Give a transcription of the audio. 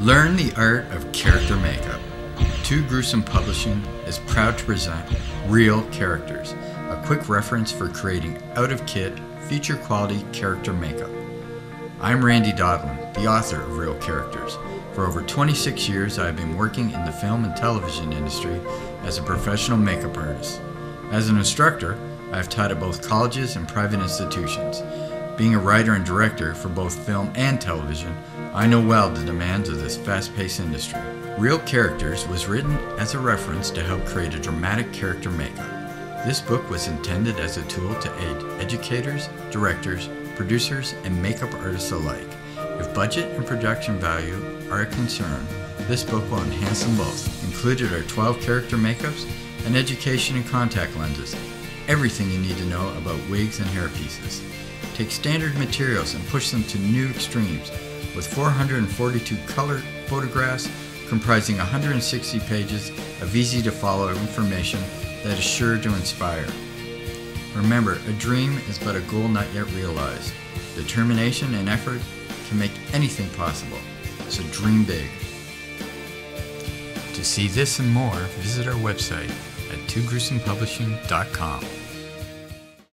Learn the art of character makeup. Two Gruesome Publishing is proud to present Reel Characters, a quick reference for creating out of kit, feature quality character makeup. I'm Randy Daudlin, the author of Reel Characters. For over 26 years, I have been working in the film and television industry as a professional makeup artist. As an instructor, I have taught at both colleges and private institutions. Being a writer and director for both film and television, I know well the demands of this fast paced industry. Reel Characters was written as a reference to help create a dramatic character makeup. This book was intended as a tool to aid educators, directors, producers, and makeup artists alike. If budget and production value are a concern, this book will enhance them both. Included are 12 character makeups, and education and contact lenses, everything you need to know about wigs and hairpieces. Take standard materials and push them to new extremes with 442 color photographs comprising 160 pages of easy to follow information that is sure to inspire. Remember, a dream is but a goal not yet realized. Determination and effort can make anything possible, so dream big. To see this and more, visit our website at twogruesomepublishing.com.